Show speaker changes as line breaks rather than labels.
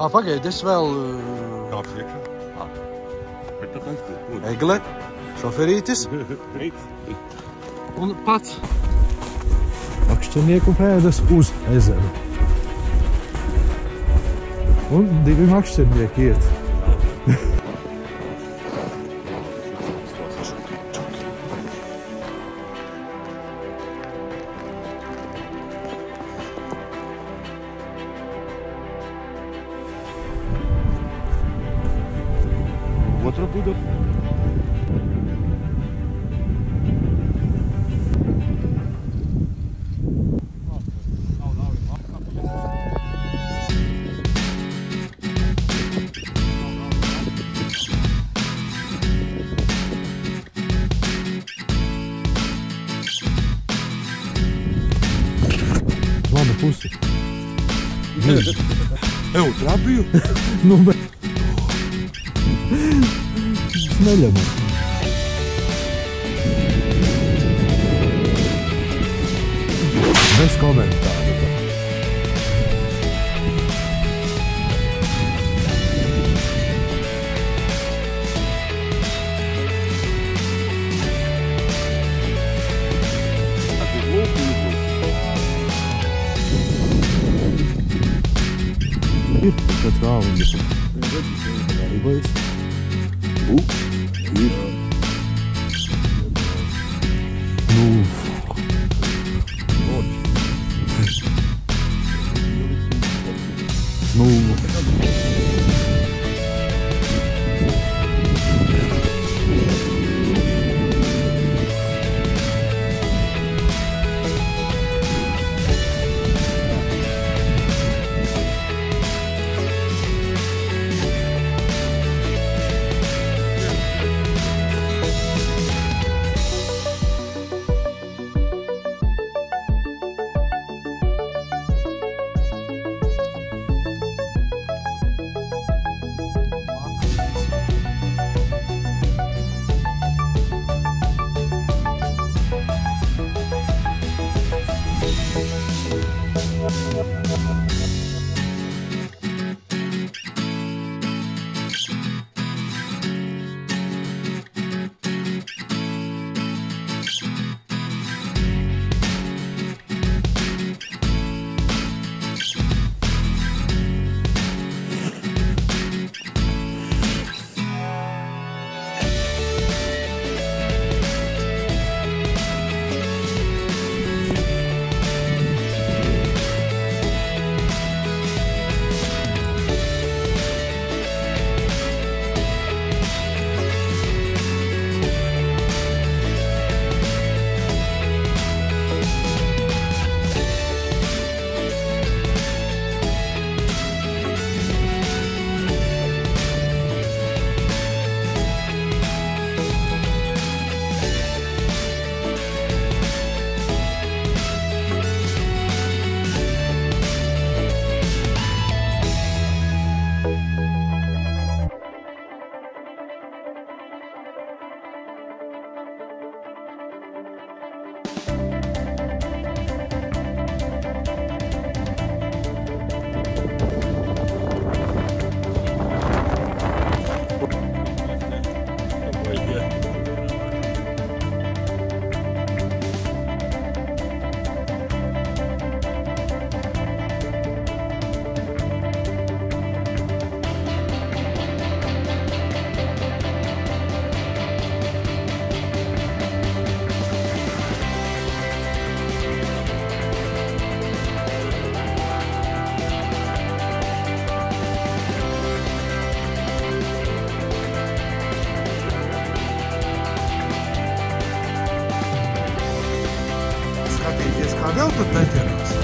Ah, pagaidi, es vēl.
Kā priekšā? Bet tas ir.
Egle, šoferītis
Rīt.
un pats.
Makšķernieku pēdas uz ezeru. Un divi makšķernieki iet. Otro puto. Pusti.
Evo,
trapio. no, Es neļemu. Bez komentāru.
Tas ir lūk,
Ir Peace.
壁
を叩
いてやりま
す。